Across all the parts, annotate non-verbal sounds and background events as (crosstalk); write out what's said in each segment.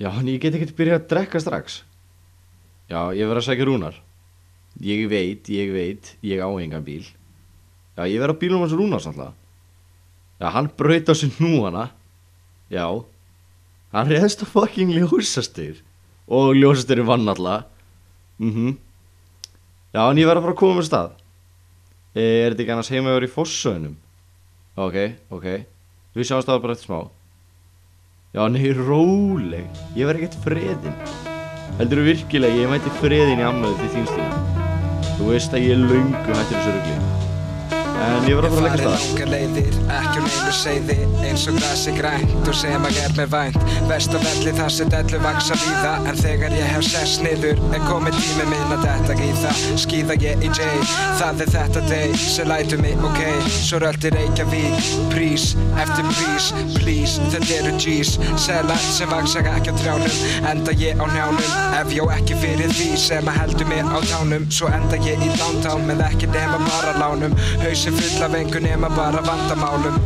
Já, en ég get ekkert byrjað að drekka strax. Já, ég verð að sækja Rúnar. Ég veit, ég veit, ég á engan bíl. Já, ég verð á bílum hans Rúnars alltaf. Já, hann braut á sig nú hana. Já. Hann reyðist á fucking ljósastur. Og ljósasturinn vann alltaf. Mhm. Já, en ég verð að fara að koma með stað. Er þetta ekki annars heima yfir í fossöðunum? Ok, ok. Við sjáum staðar bara eftir smá. Já, nei, róleg. Ég verð ekkert freðin. Heldur þú virkilega ég mæti freðin í ammöðu til þín stíð? Þú veist að ég er löngu hættur þessu rugli. En ég verð að fara að leggja stað. langar leiðir, ekki um einu seiði Eins og grasi grænt og sem að er með vænt. Vest og velli þar sem dellu vaksa víða En þegar ég hef sess niður Er komið tími minn að detta það Skýða ég í J Það er þetta day sem lætur mig ok. Svo röldi Reykjavík Prís eftir prís, please Þetta eru G's. Selar sem vaksa ekki á trjánum Enda ég á njánum Ef ég á ekki fyrir því sem að heldur mig á tánum Svo enda ég í downtown með ekki nema bara lánum Hauðsinn full af engu nema bara vandamálum.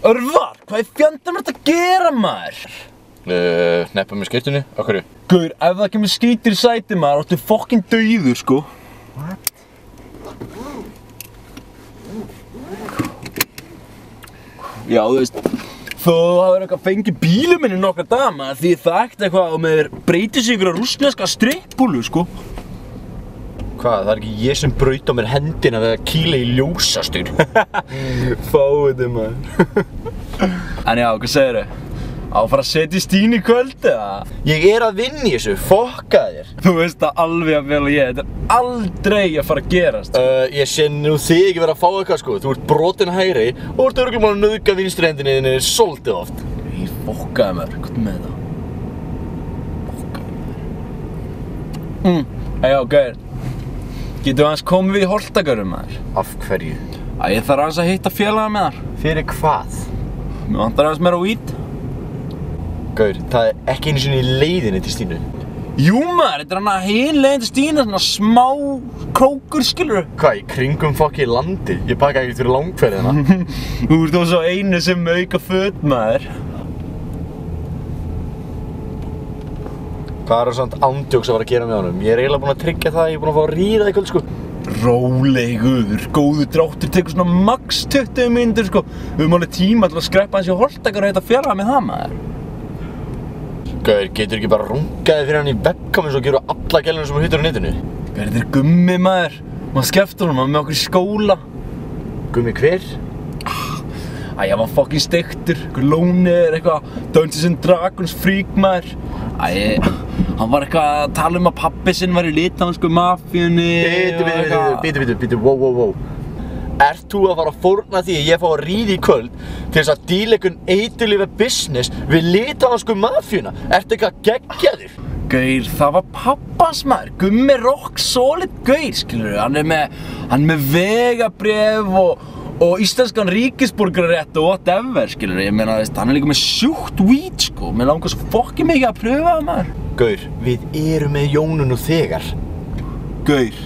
Örvar, hvað er fjandum þetta að gera maður? Uh, neppa með skiptinu, okkur Gaur, ef það kemur skítir í sæti maður, áttu fokkin dauður sko Já, þú veist Þó hafur eitthvað fengið bílum minni nokkra dama Því það ekkert eitthvað og með þér breytir sig ykkur að rúsneska strippbúlu sko. Hvað, það er ekki ég sem braut á mér hendina að kýla í ljósastur? (laughs) Fáið þið maður. En já, hvað segir þau? Á að fara að setja í stín í kvöld eða? Ég er að vinna í þessu, fokka þér Þú veist það alveg að vel og ég, þetta er aldrei að fara að gerast uh, Ég sé nú þig ekki vera að fá eitthvað sko Þú ert brotin hægri og ert örgulega búin að nauðga vinstri hendinni þinni svolítið oft Ég fokkaði mér, hvað með það? Fokkaði mér mm. Ejá, gæður Getum við aðeins komið við í holtagarum maður? Af hverju? Æ, ég þarf aðeins að hitta félaga með þar Fyrir hvað? Mér vantar aðeins meira út Gaur, það er ekki einu sinni í leiðinni til Stínu. Jú maður, þetta er hann að heillegin til Stína Svona smá krókur, skilur Hvað, í kringum fokkið landi? Ég pakka ekkert fyrir langferðina (laughs) Þú ert þó svo einu sem auka föt maður. Hvað er það samt ándjóks að fara að gera með honum? Ég er eiginlega búin að tryggja það að ég er búin að fá að ríða í kvöld sko. Rólegur, góðu dráttur tekur svona max 20 myndir sko. Við höfum alveg tíma til að skreppa hans í holtakar og heita félaga með það maður Gaur, getur ekki bara rungaði fyrir hann í webcam eins og gera alla gælunum sem þú hittur á netinu? Er þetta gummi maður? Maður skeftur hann er með okkur í skóla. Gummi hver? Æ, hann var fucking steiktur, einhver lónir, eitthvað. Dungeons and Dragons freak maður. Æ, hann var eitthvað að tala um að pappi sinn var í litánsku mafíunni bitu, bitu, bitu, bitu, bitu, wow, wow, wow Ert þú að fara að fórna því að ég fá að ríða í kvöld til þess að díla einhvern eiturlifa business við litansku mafjuna? Ertu eitthvað geggjaður? Gaur, það var pappans maður, gummi rock solid gaur, skilur hann er með, hann er með vegabref og, og íslenskan ríkisborgararétt og whatever, skilur ég meina, veist, hann er líka með sjúkt weed, sko, mér langar svo fokkin mikið að pröfa það maður. Gaur, við erum með Jónu nú þegar Gaur,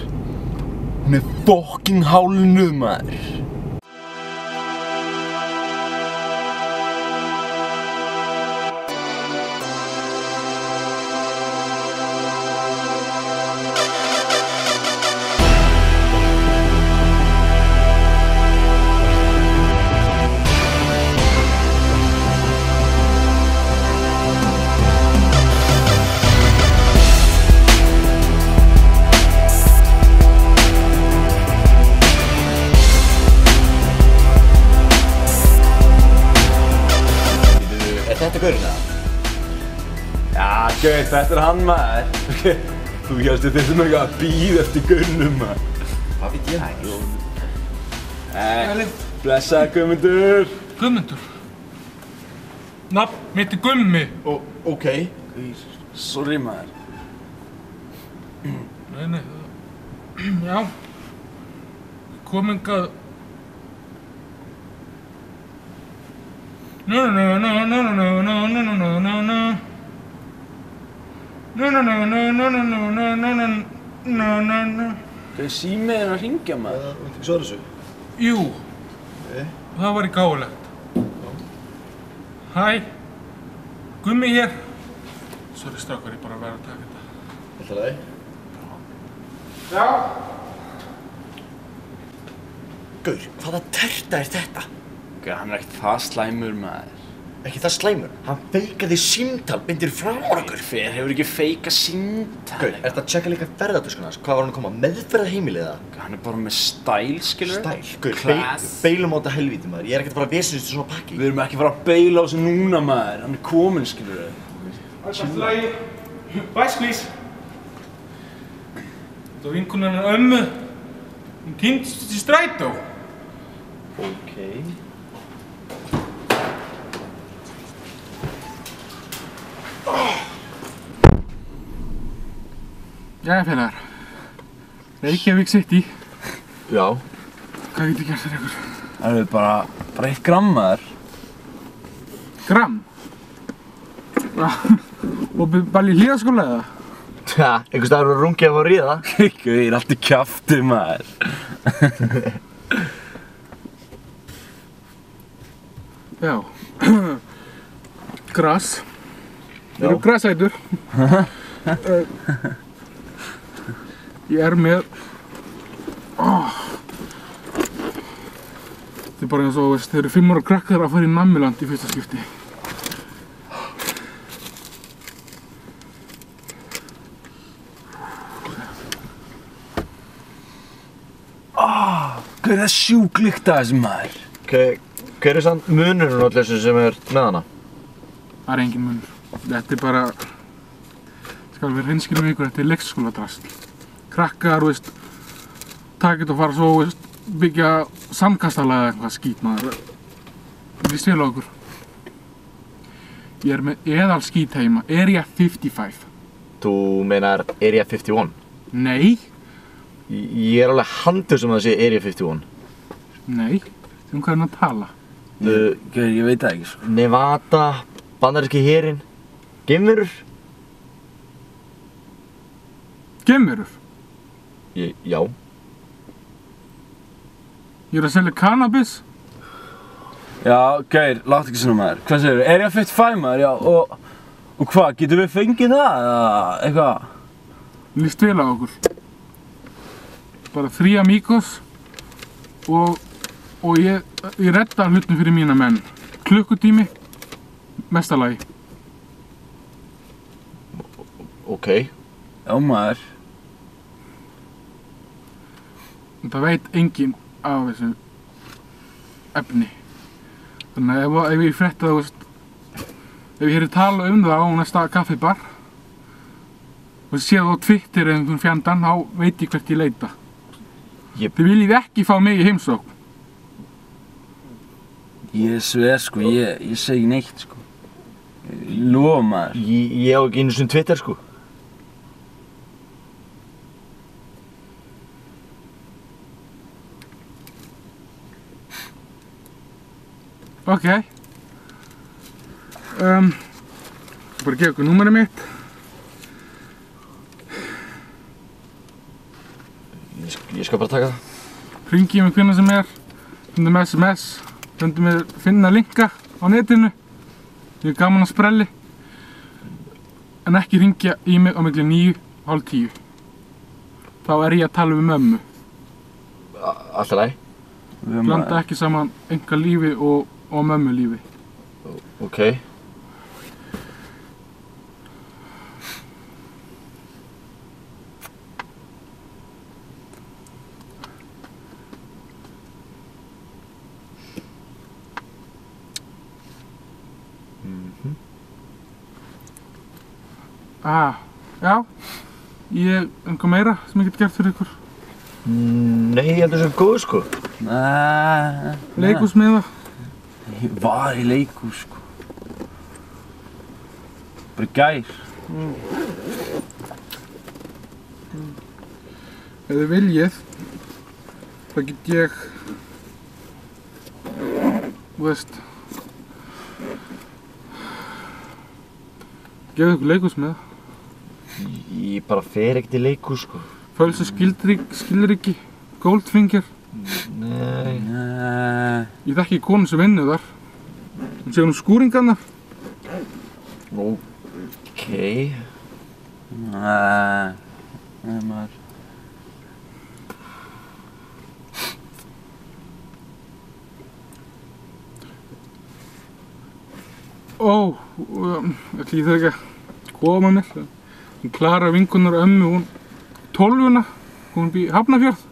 hún er fokkin hálnuð maður. Er þetta gaurinn eða? Já, gaur, þetta er hann maður. Þú hérstu þetta með eitthvað að býða eftir gaurnum maður. Hvað veit ég það? Nei, blessaði Guðmundur. Guðmundur Nafn mitt er Gummi Ó, ok Sorry maður. Nei, nei það- Já Kom No, no, no, no, no, no, no, no, no, no, no, no No, no, no, no, no, no, no, no, no, no, no, no, no. Hvað er símið þinn að ringja maður? Þú ekki svara þessu? Jú, það var í gáulegt. Hæ, Gummi hér. Sorry strákar, ég bara verið að taka þetta. Alltaf leið. Já. Gaur, hvaða terta er þetta? Ok, hann er ekkert það slæmur maður. Ekki það slæmur. Hann feikaði símtal bindir fram á okkur. Hver hefur ekki feika símtal? Gaur, er þetta að checka líka ferðartöskuna hans? Hvað var hann að koma? Meðferða heimilið það? Hann er bara með stæl, skilur Stæl. Class. beil, beilum á þetta helvíti maður. Ég er ekkert að fara að vesins til svona pakki. Við erum ekki að fara að beila á þessu núna maður. Hann er kominn, skilur Alltaf lægi. Bæs, please. Þetta var vinkunan hennar ömmu. Hún týndist í strætó. Ok. Jæja, félagar. Reykjavík City. Já. Hvað getur gert þér ykkur? Það er bara, bara eitt gram maður. Gram. Og bara í hlýðaskóla eða? Já, einhvers staðar eru rungið að fá að ríða. (laughs) Gauðir, allt í kjafti maður. (laughs) Já. (clears throat) Gras. Þeir eru grasætur. Eh, (laughs) Ég er með... Oh. Þetta er bara eins og, veist, þeir eru fimm ára krakkar að fara í Nammiland í fyrsta skipti. Gauðir, það er sjúklikt að þessu maður. Hver er samt munurinn á þessu sem er með hana? Það er engin munur. Þetta er bara... Skal við reynskilum ykkur, þetta er leikskóladrast. Krakkar, þú veist, takit og fara svo, þú veist, byggja sandkastalega eða eitthvað skít maður. Við stila okkur. Ég er með eðal skít heima, Area 55. Þú meinar Area 51? Nei, Ég ég er alveg handur sem að það sé Area 51. nei, um hvað er hann að tala? Þú, Gauðir, ég veit það ekki, sko. Nevada, bandaríski hérinn, geimurur? Gemurur. Ég, já. Ég er að selja cannabis. Já, Gauðir, látt ekki svona maður. Hvað segir þú? Er ég að 55 maður, já, og... Og hvað, getum við fengið það, eða eitthvað? Lýst vel á okkur. Bara þrý amigos og, og ég, ég redda hlutum fyrir mína menn. Klukkutími, mestalagi. Ok. Já, maður. Það veit enginn af þessu efni. Þannig að ef, ef ég frétta það, ef ég heyri tala um það á næsta kaffibar og sé það á Twitter eða einhvern fjandan, þá veit ég hvert ég leita. Ég- Þið viljið ekki fá mig í heimsókn. Ég sver, sko, ég, ég segi neitt, sko. Maður. Ég, ég á ekki einu svona Twitter, sko. Ok. Um, bara gefa ykkur númerið mitt. Ég, sk- ég skal bara taka það. Ringi mig hvernig sem er. Sendum SMS. Sendum mér finna linka á netinu. Ég er gaman að sprelli. En ekki ringja í mig á milli 9 og hálf 10. Þá er ég að tala við mömmu. Alltaf læg. Blanda ekki saman enga lífi og, og mömmulífi. Ok. Mm -hmm. Ah, já. Ég, einhver meira sem ég get gert fyrir ykkur? Mm, nei, ég heldur sem góð sko. Leikusmiða var í leikhús, sko. Bara gær. Ef þið viljið, þá get ég, veist, gefið ykkur leikus með. Ég bara fer ekkert í leiku, sko. Fölsa skilriki, Goldfinger. Ég þekki konu sem vinnur þar. Hún sé hún skúringarnar. Ok. Nei. Nei maður. Ó, ég þarf ekki að koma með mér. Hún Klara vingunar ömmu, hún tólfuna, hún býr Hafnarfjörð.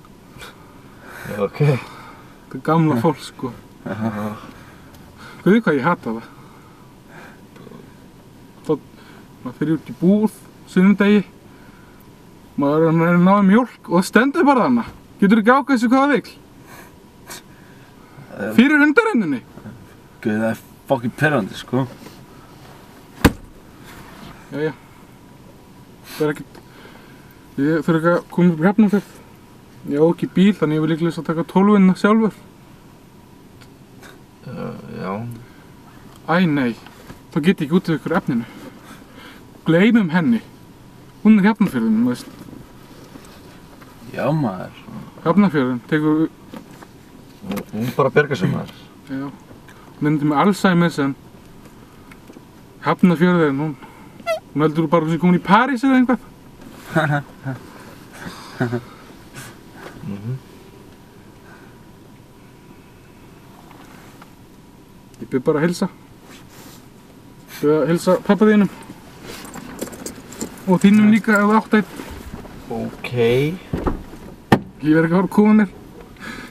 Ok. Þetta er gamla fólk, sko. Guði hvað ég hata það. Þá, maður fyrir út í búð, sunnundegi, maður er að náða mjólk og það stendur bara þarna. Getur ekki ákveðið sér hvað það vil. Fyrir hundarenninni. Guð, það er fucking perrandi, sko. Jæja. Það er ekkert... Ég þurf ekki að koma upp í hefnumferð. Ég á ekki bíl, þannig ég vil líklega að taka tólfunna sjálfur. Uh, já. Æ, nei. Þá get ég ekki út af ykkur efninu. Gleymum henni. Hún er hefnumferðin, þú veist. Já maður. Hefnumferðin tekur, Hún- Hún bara bergar sig maður. já. Hún endur með Alzheimer's en... Hefnumferðin, hún... Hún heldur bara sem komin í París eða einhvað. (laughs) Byrð bara að hilsa. Byrð að hilsa pappa þínum. Og þínum líka ef þú átt einn. Ok. Ég verð ekki að koma mér.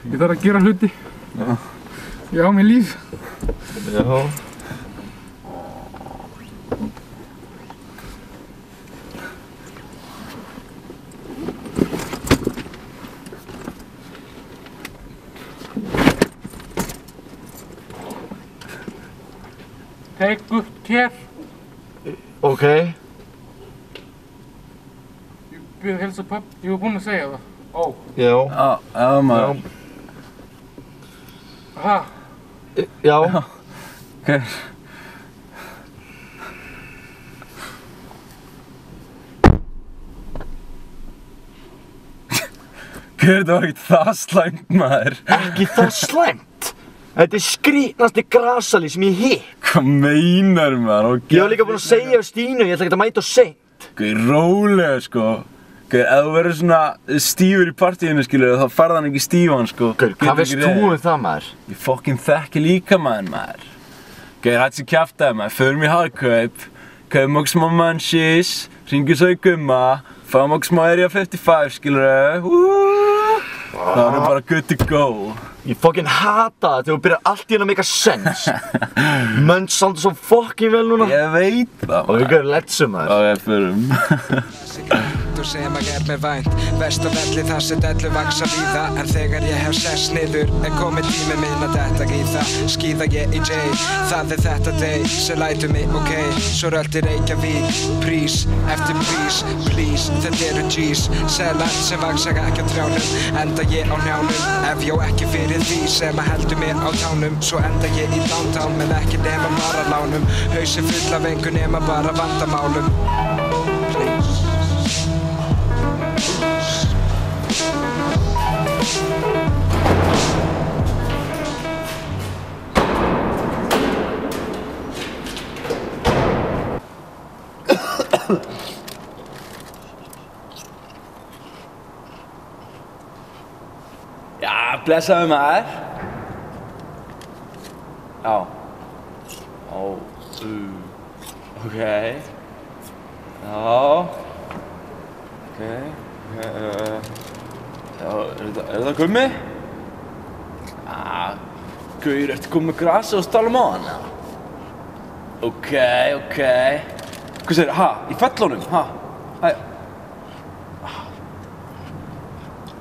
Ég þarf að gera hluti. Ég á mér líf. Já. Take good care. Ok. Ég byrð að hilsa pappa. Ég var búinn að segja það. Ó. Já. Já, já maður. Ha. Já. Ok. Guð, þetta var ekkert það slæmt maður. Ekki það slæmt. Þetta er skrýtnasti grasali sem ég hitt. Hvað meinar maður? Ég var líka búinn að segja við Stínu, ég ætla ekki að mæta og seint. Guð, rólega sko. Guð, ef þú verður svona stífur í partíinu skilur þá farð hann ekki stífan sko. Getur hvað veist þú um það maður? Ég fokkin þekki líka maður maður. Guð, hætti sér kjaftaði maður. Förum í hagkaup, kaupum okkur smá munchies, ringjum svo í gumma, fáum okkur smá Area 55 skilur Það er bara good to go. Ég fokkin hata það þegar þú byrjar allt í henni að make a sense. (laughs) Mönn saldur svo fokkin vel núna. Ég veit það Og við maður. gauðum lettsum maður. Ok, förum. (laughs) Þú sem að ger mér vænt. Vest og velli þar sem dellu vaksa víða. En þegar ég hef sess niður Er komið tími minn að detta það Skýða ég í J Það er þetta day sem lætur mig ok. Svo röldi Reykjavík Prís eftir prís Please Þetta eru G's. Selar sem vaksa ekki á trjánum Enda ég á njánum Ef á ekki fyrir því sem að heldur mér á tánum Svo enda ég í downtown Með ekki nema bara lánum. Hauðsinn full af engu nema bara vandamálum blessaðu maður. Já. Ó, ok. Já. Ok. Já, þetta, er þetta gummi? Já, gaur, ertu komið grasa og stálum á hann? Ok, ok. Hvað segir, ha, í fellunum, ha? Hæ,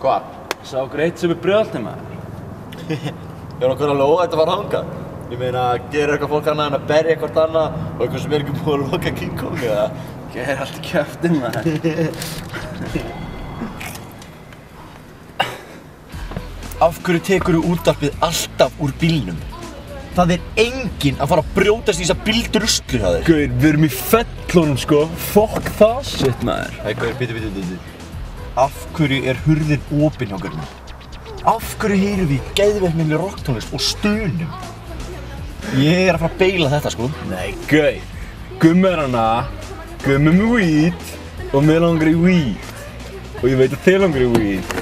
Hvað? Sá greitt sem er brjálni maður. (laughs) Ég var okkur að lofa þetta var hangað. Ég meina, gera eitthvað fólk annað en að berja eitthvað annað og eitthvað sem er ekki búin að loka King Kongi eða? Gera alltaf kjöftinn maður. (laughs) Af hverju tekur þú útdarpið alltaf úr bílnum? Það er enginn að fara að brjótast í þessa bíldrustlu hjá þig. Gauðir, við erum í fettlunum sko. Fokk það. Shit maður. Æg, gauðir, bitur, bitur, bitur af hverju er hurðin ofinn á görnum? Af hverju heyrum við gæðveiknilega rocktónlist og stunum? Ég er að fara að beila þetta sko. Nei, gau. Gumm er hana, gummum er weed og mér langar í weed. Og ég veit að þið langar í weed.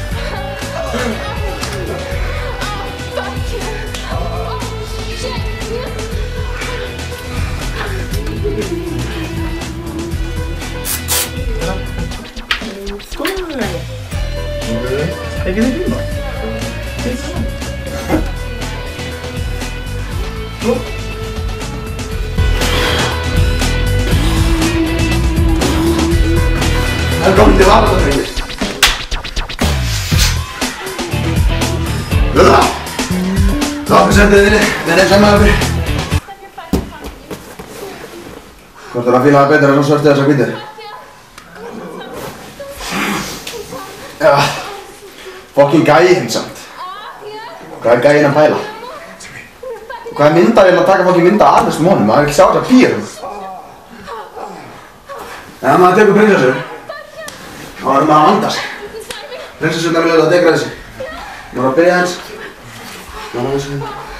böyle vereceğim abi. Fotoğrafıyla Pedra nu sortea așa bine. Ah, fucking gæi hins samt. Hvað er gæin að pæla? Og hvað er myndarinn að taka fokkin mynda aðeins um honum? Það er ekki sjátt að pýra hún. Þegar maður tekur prinsessur, þá er maður að vanda sig. Prinsessurna vilja þetta degra þessi. Maður að byrja hans. Maður að byrja hans. Um-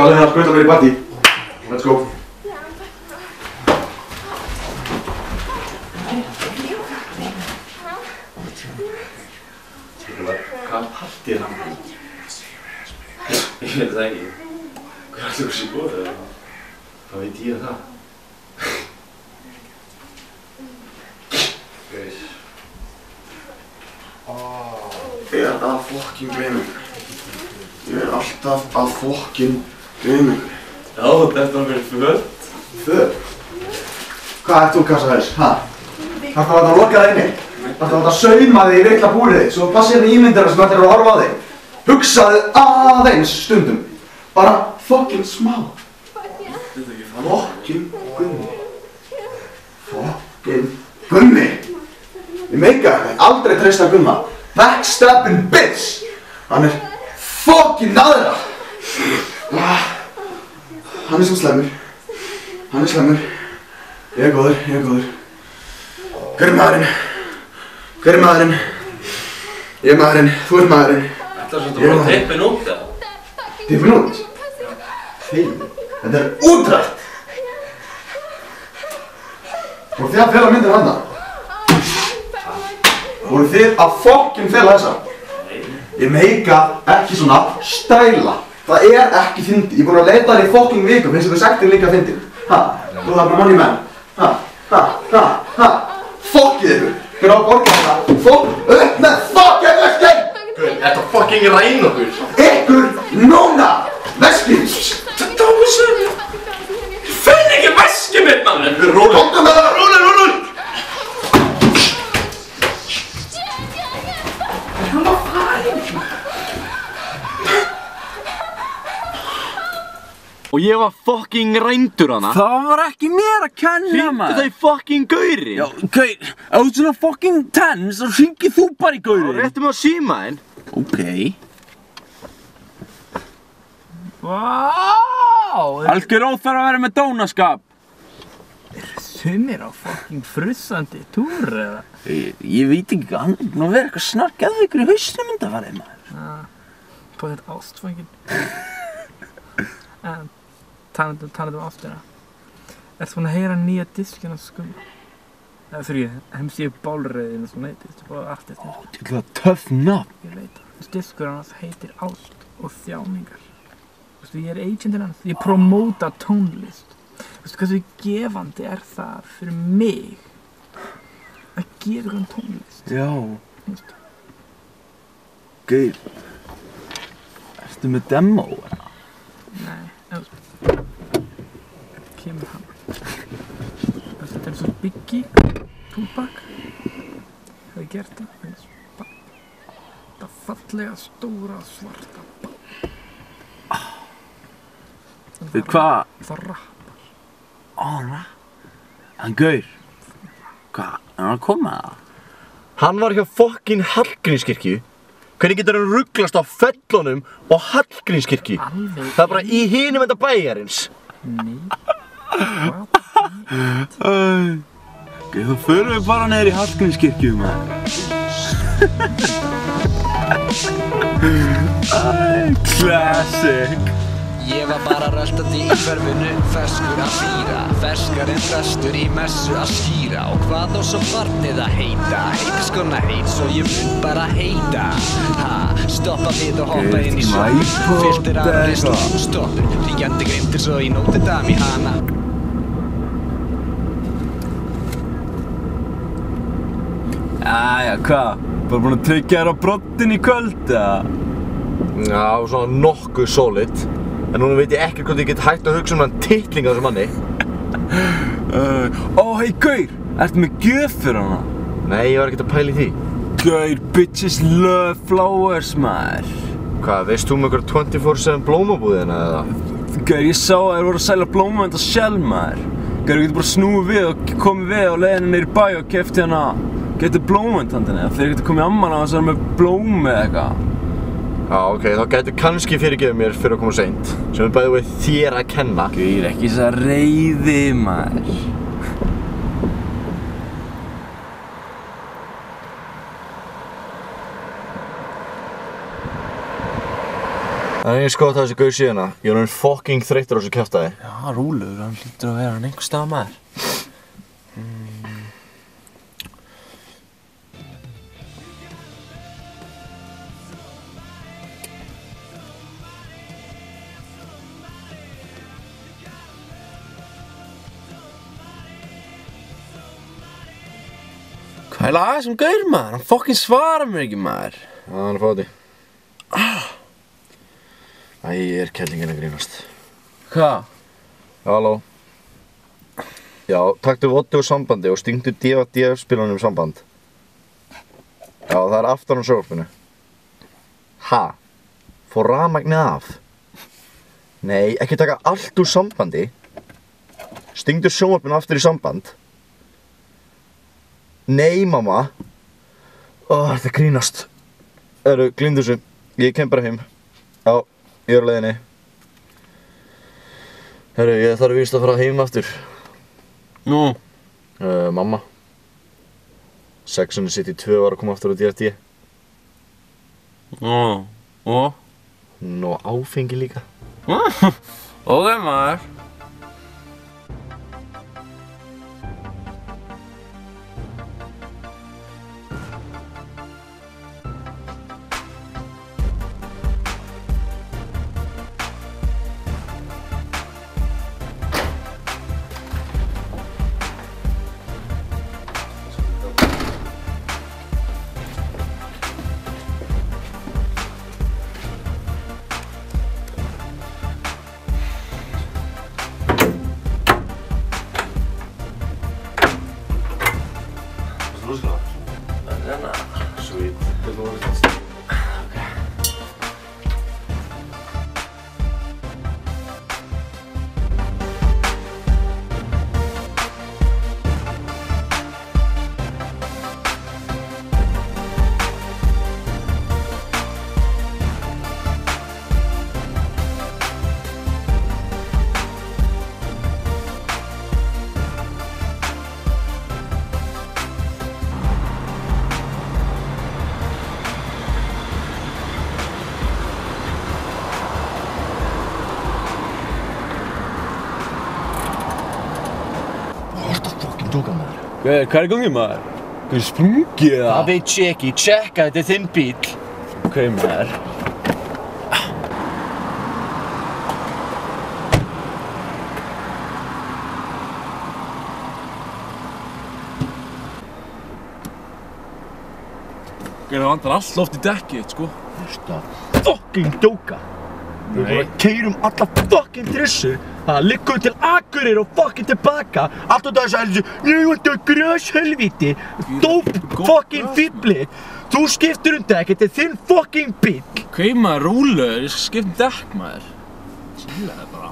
bara að leiða að skauta mér í batti. Let's go. Hvað hattir hann? Ég veit það ekki. Hvað er alltaf sér góð þegar? Hvað veit ég að það? Guys. Ég er að fokkin glemja. Ég er alltaf að fokkin Gleimir. Já, þetta er mér föld. Föld? Hvað ert þú kassa þess, ha? Það ætti að vera að loka það inni. Það ætti að vera að sauma þig í veikla búrið þig, svo passir það hérna ímyndirna sem ættir að horfa á þig. Hugsaðu aðeins stundum. Bara fokkin smá. Fokkin gummi. Fokkin gummi. Ég meika það, aldrei treysta gumma. Backstabbing bitch. Hann er fokkin aðra. Ah, hann er svo slemur. Hann er slemur. Ég er góður, ég er góður. Hver er maðurinn? Hver er maðurinn? Ég er maðurinn, þú er maðurinn. Þetta er svona bara að teipa henn út það. Teipa henn út? Þeim, þetta er útrætt! Voru þið að fela myndir hann það? Voru þið að fokkin fela þessa? Nei. Ég meika ekki svona stæla. Það er ekki fyndið. Ég er búinn að leita þér í fokking vikum eins og þú sagt þér líka fyndið. Ha? Þú þarf bara money man. Ha? Ha? Ha? Ha? Fokkið ykkur. Hver á borgar það? Fokk. Upp með fokkið vöskin! Guð, þetta fokking ræn okkur. Ykkur núna! Veskið! Þetta dáið sem... Ég finn ekki veskið mitt mann! Róla. Róla, róla, róla! Og ég var fucking reyndur hana. Það var ekki mér að kenna maður. Hlýttu það í fucking gauri Já, gaur, ef þú svona fucking tens þá ringið þú bara í gauri Já, réttum við á símaðinn Ok. Wow Alger óþarf að vera með dónaskap. Sumir á fucking frussandi túr eða? Ég, ég veit ekki, hann er nú verið eitthvað snark eða ykkur í hausnum undanfarið maður. Það, búið þetta ástfangin. (laughs) En talandi um ástina um Erst búinn að heyra nýja diskinn að skumma? Það fyrir ég, hems ég bálræðin og svona eitthvað, þetta er bara allt eftir Ó, til það töfnab! Ég veit það, þessu diskur hann heitir Ást og þjáningar. Þú veist, ég er agentinn hans, ég promóta tónlist. Þú veist, hvað svo gefandi er það fyrir mig að gefa hann tónlist? Já. Þú veist Gauð Erstu með demo? Biggie, Tupac, hefði gert það, veist, bara, það fallega stóra svarta bá. Við hvað? Það rapp. Ára. Hann Gaur. Hvað? Hann að koma það? Hann var hjá fokkin Hallgrímskirkju. Hvernig getur hann rugglast á fellunum og Hallgrímskirkju? Alveg Það er bara í hinum enda bæjarins. Nei. Ok, þá förum við bara neður í Hallgrímskirkju, maður. Classic. Ég var bara röltandi í hverfinu, ferskur að fýra Ferskar en frestur í messu að skýra Og hvað á svo barnið að heita? Heita skona heit, svo ég mun bara heita Ha, stoppa við og hoppa inn í Gert svo MyPod Fyrtir að eitthvað. rist og stoppur Ríkjandi grimtir svo í nóti dam í hana Jæja, hvað? Bara búin að tryggja þér á brottin í kvöld, eða? Já, svona nokkuð solid. En núna veit ég ekki hvort ég get hægt að hugsa um hann titling á þessum manni. Uh, ó, hei, Gaur! Ertu með gjöf fyrir hana? Nei, ég var ekkert að pæla í því. Gaur, bitches love flowers, maður. Hvað, veist þú með eitthvað 24-7 blómabúðina eða? Gaur, ég sá að þér voru að selja blómavend á Shell, maður. Gaur, þú getur bara snúið við og komið við á leiðinu neyri bæ og kefti hana Getur blómavend handinni, þeir getur komið amman á þess að með blómi eða eitthvað. Já, ok, þá gætu kannski fyrirgefið mér fyrir að koma seint. Sem er bæðið við þér að kenna. Gaur, ekki þess að reyði, maður. Það er eins gott að þessi gauð síðana. Ég er hann fucking þreyttur á þessu kjaftaði. Já, Rúlur, hann hlýttur að vera hann einhver stað maður. Er það sem gaur maður? Hann fokkin svarar mér ekki maður. Já, hann er fáti. Æ, ég er kellingin að grínast. Hvað? Halló. Já, taktu voddi úr sambandi og stingdu DVD-spilunum samband. Já, það er aftan á sjófinu. Ha? Fór rafmagnið af? Nei, ekki taka allt úr sambandi. Stingdu sjónvarpinu aftur í samband. Nei, mamma. Ó, þetta grínast. Eru, glindu þessu. Ég kem bara heim. Já, ég er leiðinni. Herru, ég þarf víst að fara heim aftur. Nú? Uh, mamma. Sexunni sitt í tvö var að koma aftur á DRT. Nú? Og? Nú áfengi líka. (laughs) Ok maður. Hvað er gangið maður? Hvað er sprungið það? Það veit ég ekki, tjekka þetta er þinn bíl. Ok maður. Það vandar alltaf oft í dekkið, sko. Þú veist það, fucking dóka. Við vorum að keyrum alla fucking drissu. Það liggur til aðeins. Akureyri og fucking tilbaka Allt út af þess að þessu Ég vant að grös helviti Dóp fucking fýbli Þú skiptir um dekk, þetta er þinn fucking bíl Ok, maður, rúlur, ég skal skipta um dekk, maður. Sýlega bara.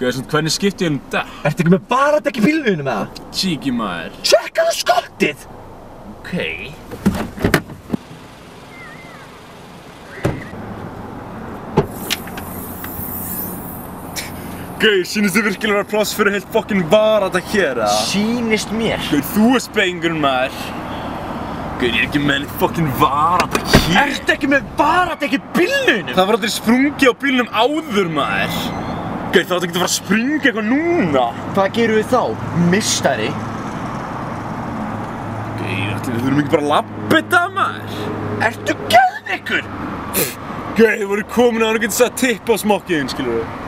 Gauð, svona, hvernig skipti ég um dekk? Ertu ekki með bara dekk í bílunum það? Cheeky, maður. Tjekkaðu skottið Ok. Gauð, sýnist þið virkilega vera pláss fyrir heilt fokkin varat að hér, eða? Sýnist mér Gauð, þú er spengurinn, maður. Gauð, ég er ekki með heilt fokkin varat að hér. Ertu ekki með bara dekk í bílunum? Það var aldrei sprungi á bílnum áður, maður. Gauð, það átti ekki að fara að springa eitthvað núna. Hvað gerum við þá? Mistari Gauð, við þurfum ekki bara að labba þetta, maður. Ertu geðvikur? Gauð, þið voru komin að hann og getur sett tipp á smokkiðin, skilur við.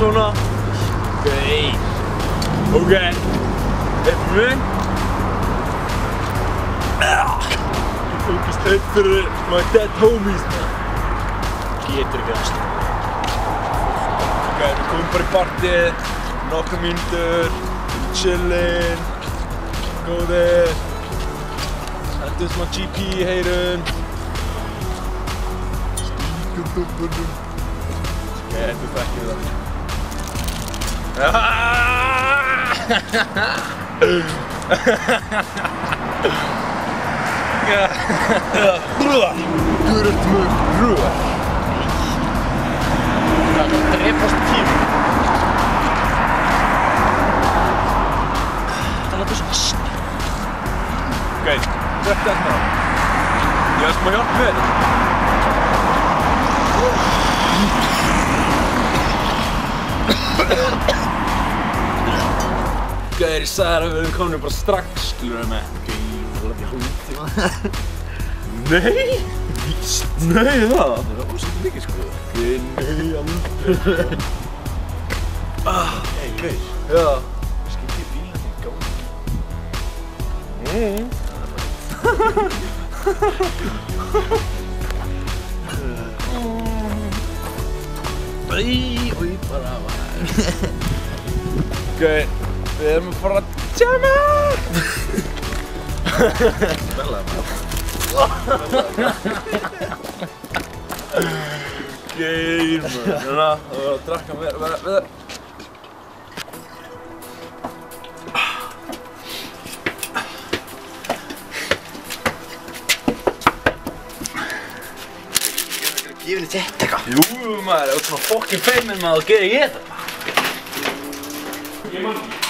Svona. Gauð Ok. Eppur mig Ég fókist heitt fyrir my dead homies. Getur ekki að Ok, við komum bara í partið Nokkra mínútur. Chillin. Góðir. Endum smá GP í heyrun Stíkum dubunum. Ok, þetta þekkir það Gurrt mjög rúar Það drefast tíma Það látur svo asni Ok, þetta þetta Ég er smá hjálp með þetta Gæri, ég sagði þér að við höfum komin bara strax, skilur við með Ok, ég vil að hálftíma Nei! Víst Nei, það Það er ósett mikið, sko Nei, alveg Hei, gauð Já Skipti bílinn í ég við erum að fara að tjama! Geir maður. Þannig að það var að drakka mér Við við Gefinu þetta eitthvað Jú maður, þú ert svona fokkin feiminn maður? Að gera ég þetta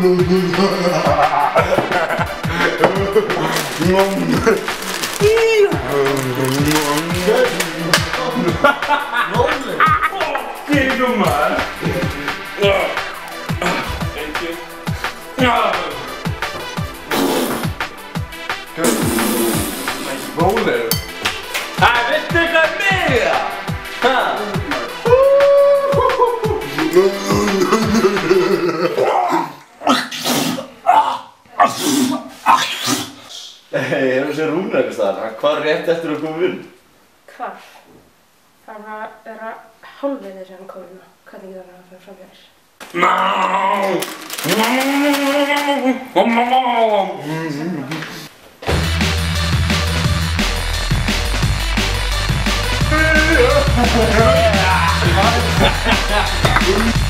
Ja! man. Thank. Hvað rétt eftir að koma inn? Hvar? Það var að vera hálfleiðir sem hann kom inn á. Hvernig getur hann að fara fram (laughs)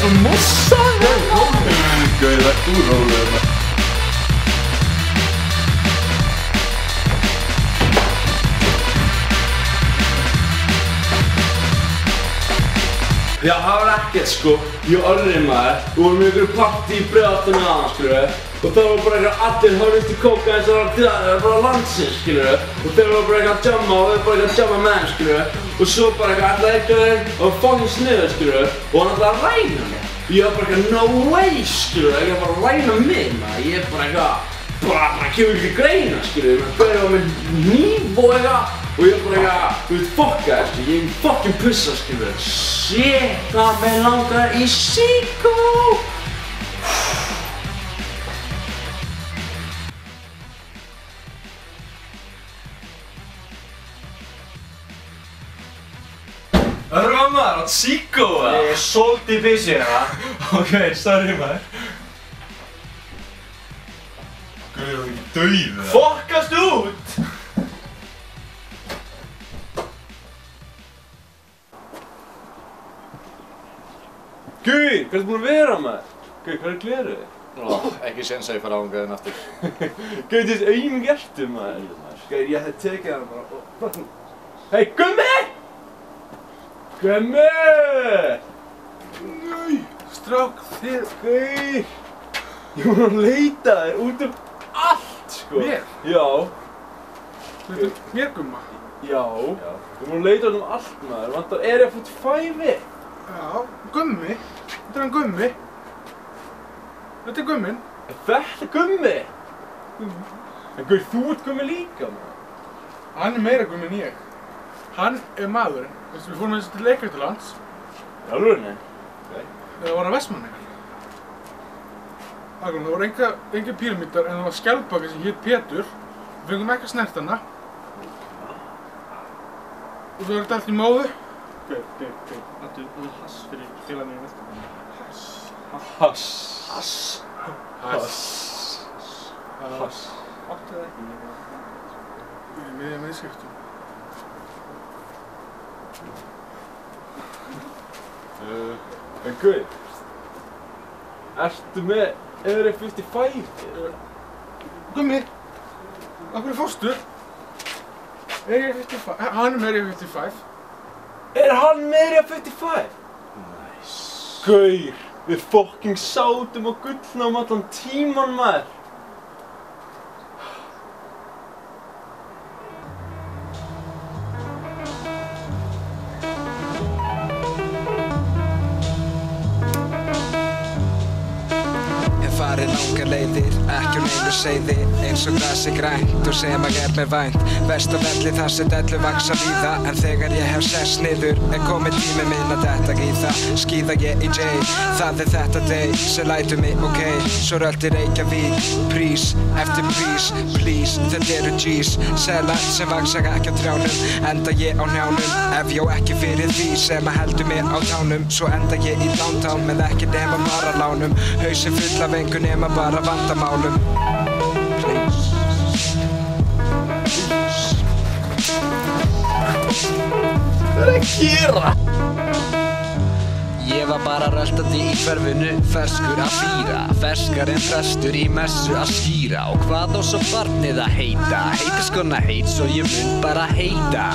hjá þér? Gauð, verð þú rólega Já, það var ekkert sko, ég Orri maður, við vorum í einhverju partí í bregðartunni aðan, skilur og það var bara eitthvað allir horfist í kóka eins og það var bara landsins, skilur og þeir var bara eitthvað að jamma og þeir var bara eitthvað að jamma menn, skilur og svo bara eitthvað alltaf eitthvað þeir og fucking sniður, skilur og hann alltaf að ræna mig. Ég var bara eitthvað no way, skilur ég var bara að ræna mig, maður, ég er bara eitthvað bara, bara kemur ekki greina, skilur maður börja á með nýf og eitthvað. Og ég var bara eitthvað, þú veit, fokka ég er fucking pussa, skilur Shit, hvað með langar í síkó maður, átt síkó það? Ég er svolítið busy hérna. (laughs) Ok, sorry maður Gauð, er hún ekki dauð eða? Fokkast út! Guð, hvað er búin að vera maður? Guð, hvað er gleruð? Ó, ekki séns að ég fara ángaðin aftur. (laughs) Guð, þessi auðming ertu maður Guð, ég ætti að tekið hann bara og Hei, Gummi! Gummi! Nei, strák þið, Guð Ég var að leita þér út um allt, sko Mér? Já, er mér gumma. já Ég var að leita út um allt maður, vantar er ég að fótt fæfi Já, gummi. Þetta er hann gummi. Þetta er gummin. Þetta er Gummi? En Guð, þú ert Gummi líka maður Hann er meira gummi en ég. Hann er maðurinn. Veistu, við fórum þessi til Leikrættulands. Í alvörunni? Það var að Vestmanni. Það voru enga, enga píramítar en það var skjálpaka sem hétt Pétur. Við fengum ekki að snert hana. Og svo er þetta allt í móðu. Gauð, gauð, áttu þú hass fyrir félaginni í Vesturbanni? Hass Hass. Hass Áttu það ekki? Við erum miðja meðskiptum. Uh, en Guð, ertu með Area 55? Gummi, af hverju fórstu? Area 55, eh, hann er Area 55. Er hann Area 55? Nice. Guð, við fucking sátum á gullnám allan tíman maður. Seiði eins og grasi grænt og sem að er mér vænt. Vest á velli þar sem dellu vaksa víða en þegar ég hef sess niður er komið tími minn að detta í það skýða ég í J Það er þetta day sem lætur mig ok. Svo röldi Reykjavík prís eftir prís, please þetta eru G's. Selar sem vaksa ekki á trjánum enda ég á njánum ef ég ekki fyrir því sem að heldur mig á tánum svo enda ég í downtown með ekki nema bara lánum. Hausin full af engu nema bara vandamálum quiera. Ég var bara röltandi í hverfinu, ferskur að fýra Ferskar en prestur í messu að skýra. Og hvað á svo barnið að heita? Heitir skona heit svo ég mun bara heita.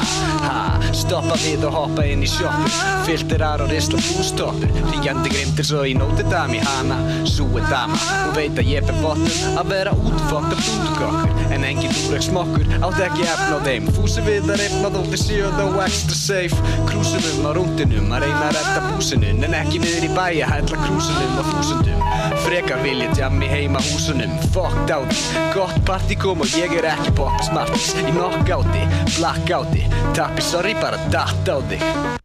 Ha, stoppa við og hoppa inn í sjoppu. Filterar og risla bústoppur Ríkjandi grimtir svo í Notre Dame í hana Sú er dama, hún veit að ég ber vottum Að vera útfótt af dúdugokkur En engin úreg smokkur, átti ekki efna á þeim. Fúsi við að reyfna þótti séu þó extra safe. Krúsum um á rúndinum að reyna að redda búsinu En ekki niður í bæja, hætla krúsunum á þúsundum Frekar vil ég jammi heima húsunum. Fucked á því Gott party kom og ég er ekki pop smartis Í knockouti, blackouti. Tappi sorry bara datt á þig